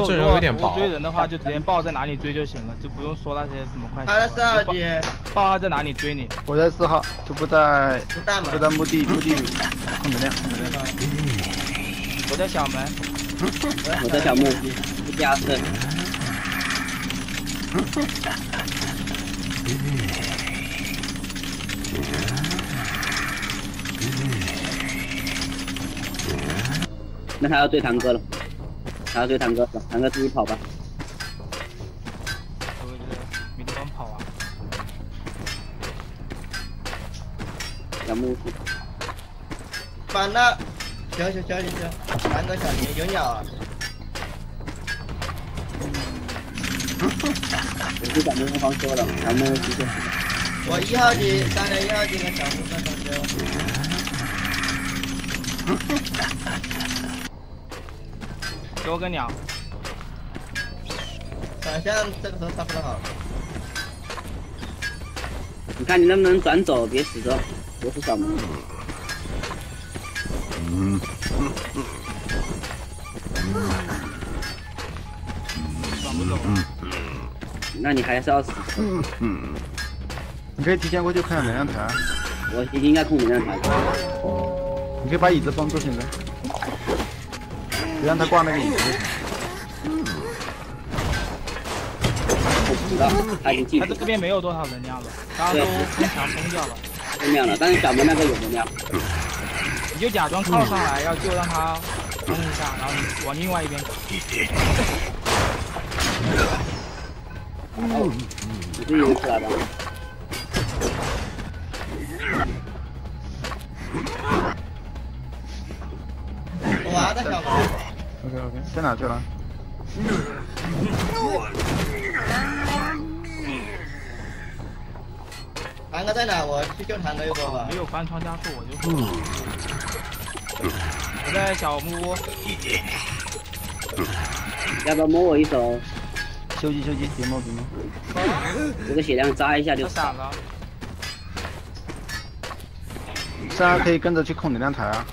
就这人如果有点薄不追人的话，就直接报在哪里追就行了，就不用说那些什么快他在手四号街，报他在哪里追你。我在四号，就不在不。在墓地墓地控能量。我在小门，我在小木不加深。那他要追堂哥了，他要追堂哥了，堂哥自己跑吧。我觉得没地方跑啊。小木反了，行行行行行，三个小心有鸟啊！我是小木人方说的，小木直接我一号机，三连一号机跟小木在中间。给我个鸟，反向这个时候差不多好。你看你能不能转走，别死着。我是小木，转不走。那你还是要死。你可以提前过去看能量台，我已经应该控能量台了。你可以把椅子放住现在，别让他挂那个椅子。他已经进他去这边没有多少能量了，大家都被墙封掉了。能量了，但是小门那个有能量。你就假装靠上来，要救让他封一下，然后你往另外一边走。你自己人出来吧。我娃在小门，OK OK，在哪去了？堂哥在哪？我去救堂哥一波吧没。有翻窗加速我就走。我在小木屋，要不要摸我一手？休息休息，别摸别摸。这个血量扎一下就他闪了，三儿可以跟着去控能量台啊。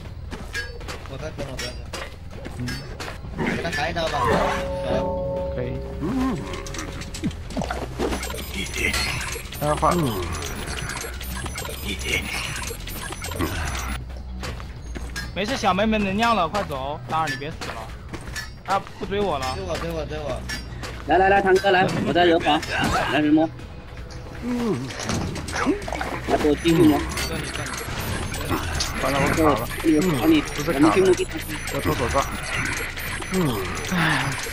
我在跟，我在跟。嗯。给他开一刀吧。可以。他要画。没事，小妹没能量了，快走，当然你别死了。他不追我了追，我追我追我。来来来，堂哥来，我在人皇，来人摸。嗯。来给我继续摸，完了，我给我卡了，继续跑你，我们去目的地。我脱手杖。就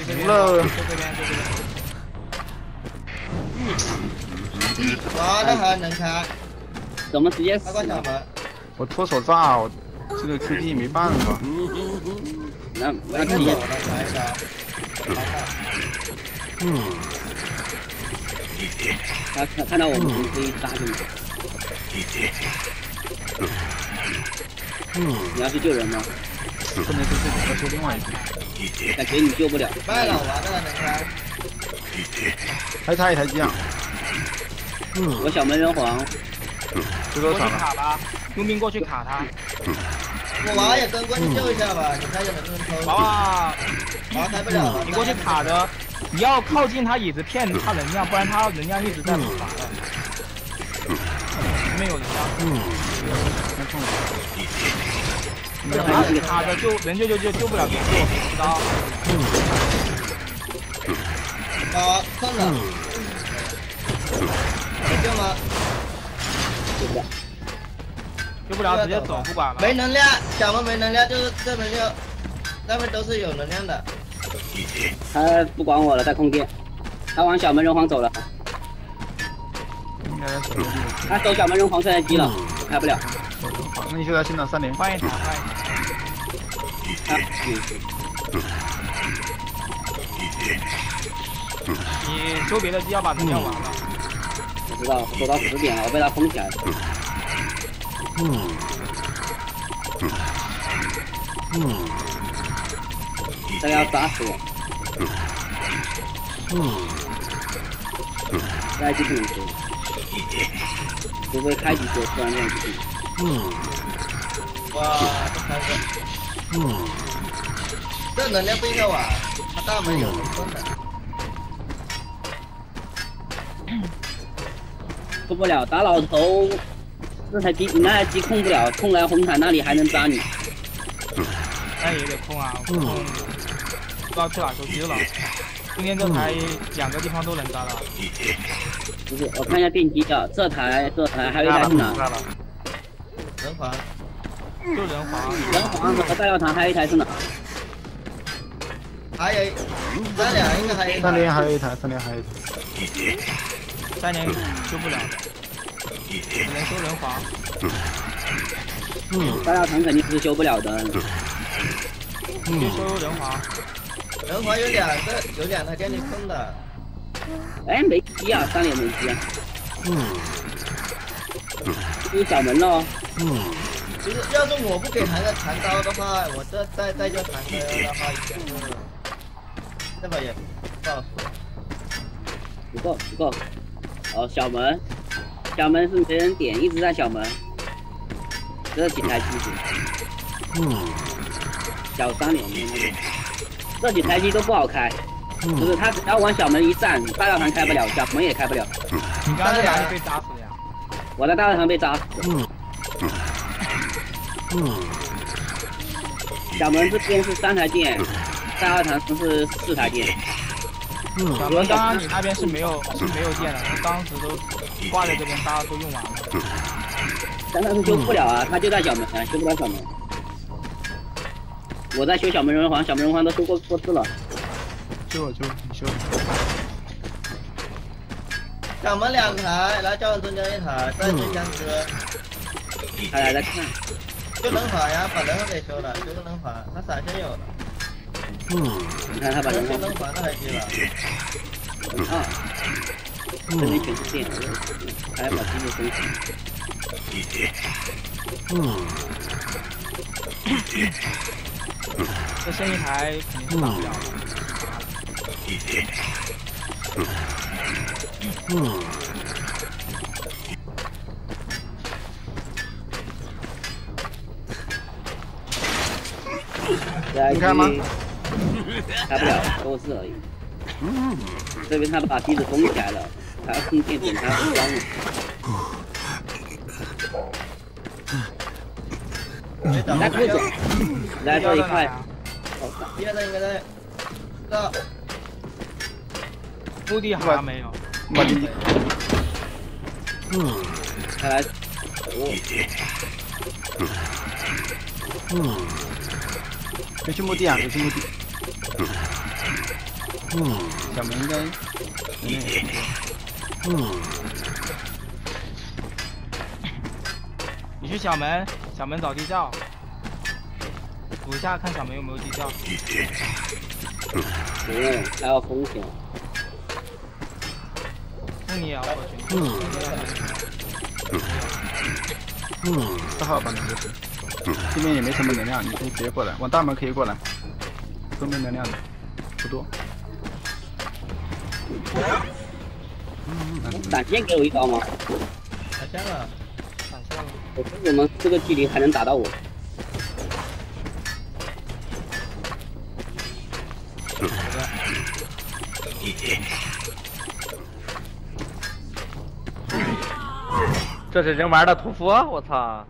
这边，了就这边，就这边。哇，那还能开？怎么直接死开关小了？我脱手炸，我这个 QG 没办法。那那那直接我来开一刀。他看看到我们可以杀进去。你要去救人吗？不能是这个，要修另外一个。感觉你救不了。卖了，娃这个能开。还差一台机啊，我小门人皇，过去这多少了？卡他，佣兵过去卡他。我娃也跟过去救一下吧，你看下能不能偷？娃娃，娃开不了了。你过去卡着，你要靠近他椅子骗他能量，不然他能量一直在补发的。没有人量，他卡着救人救就救救不了，别救，知道？把娃困了。能救吗？救不了。救不了直接走，不管了。没能量，小门没能量，就是这边就，那边都是有能量的。他不管我了，在空间，他往小门人皇走了。他走小门人皇出来机了，开不了。好，那你就在现场三连。换一台，换一台。他你修别的机要把能量完了。我知道，走到十点了，我被他封起来了。嗯。嗯。他要砸死我。开机不能修，除非开机修，不然这样不行。嗯。哇，这开个。这能量不应该玩，他大门有人封的，出不了，打老头，那台机你那台机控不了，控来红毯那里还能扎你。那也得控啊，控不知道去哪收机了。中间这台两个地方都能扎到，不是，我看一下电机的，这台这台还有一台是哪？炸了，人皇就人皇。人皇和大教堂还有一台是哪？还有三连应该还有一三连，还有一台，三连还有一台，三连修不了，只能修人皇。大药堂肯定是修不了的。去修人皇，人皇有两个有两台给你封的，哎，没机啊，三连没机啊。嗯。你找门了，其实要是我不给韩哥弹刀的话，我这再再救韩哥的话，应该是这把也不好说。不够不够。哦，小门，小门是没人点，一直在小门。这几台机子，嗯小三连的那个，这几台机都不好开。就是他只要往小门一站，大教堂开不了，小门也开不了。你刚才哪里被扎死的呀？我在大教堂被扎死的。小门这边是三台电，大二堂是四台电。小门刚刚你那边是没有是没有电的，当时都挂在这边，大家都用完了。但他是修不了啊，他就在小门，啊，修不了小门。我在修小门人皇，小门人皇都修过过次了。修了修了，你修了。小门两台，然后教堂中间一台，再去相车，他还在看，修人法呀，把人法给修了，修个人法，他闪现有了，你看他把人皇修人法那台机了，啊，这里全是电，还要把机子升级。这剩一台肯定是打不了的。这你看吗开不了，多次而已。这边他把梯子封起来了，还要充电，等他关了。没找来，到快走，来这一块，啊第二个应该在这墓地好像没有。把你他来，没去墓地啊，没去墓地。嗯小门应该能力也不错。你去小门，小门找地窖，补一下看小门有没有地窖。没有，还要风险。那你也要过去。四号吧，那就是。这边也没什么能量，你可以直接过来，往大门可以过来，都没能量的，不多。闪现给我一刀吗？闪现了，闪现了。我说我们这个距离还能打到我。这是人玩的屠夫，我操！